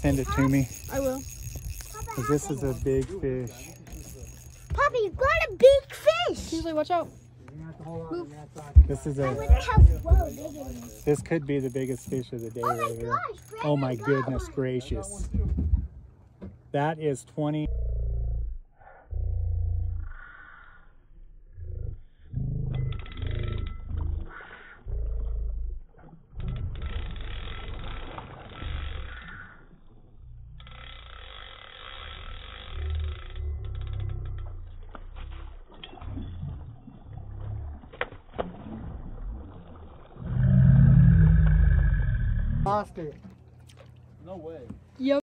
Send it to me, I will. because this is a big fish. Poppy, you got a big fish. Usually, watch out. This is I a, wonder how whoa, big it is. this could be the biggest fish of the day Oh right my here. gosh. Greg, Oh my goodness one. gracious. That is 20. Lost it. No way. Yep.